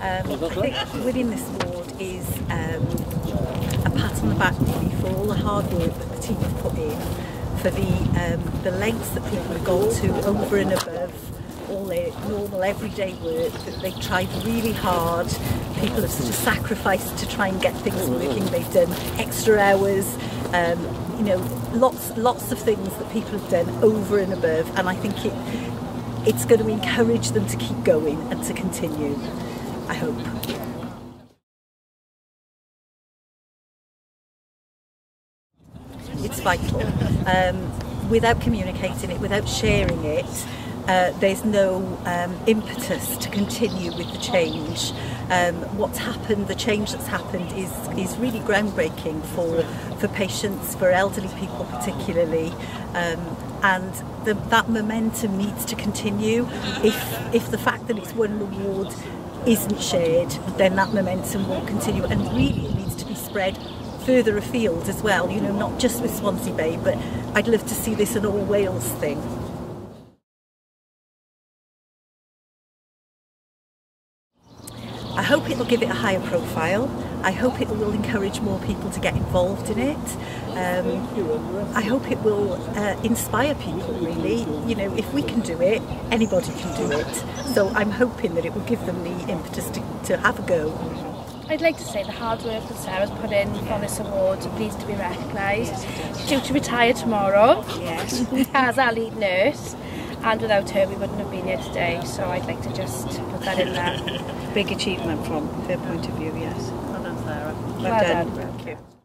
Um, I think winning this award is um, a pat on the back really for all the hard work that the team have put in, for the um, the lengths that people have gone to over and above all their normal everyday work that they've tried really hard. People have sort of sacrificed to try and get things working. They've done extra hours um, you know lots lots of things that people have done over and above and I think it it's going to encourage them to keep going and to continue I hope. It's vital. Um, without communicating it, without sharing it, uh, there's no um, impetus to continue with the change. Um, what's happened, the change that's happened is, is really groundbreaking for, for patients, for elderly people particularly. Um, and the, that momentum needs to continue. If, if the fact that it's won an award isn't shared, then that momentum won't continue. And really, it needs to be spread further afield as well, you know, not just with Swansea Bay, but I'd love to see this an all Wales thing. I hope it'll give it a higher profile. I hope it will encourage more people to get involved in it. Um, I hope it will uh, inspire people really. You know, if we can do it, anybody can do it. So I'm hoping that it will give them the impetus to, to have a go. I'd like to say the hard work that Sarah's put in for this award needs to be recognised. She's due to retire tomorrow Yes. as our lead nurse and without her we wouldn't have been here today so I'd like to just put that in there. Big achievement from her point of view, yes. Sarah. Well, Well done. done. Thank you.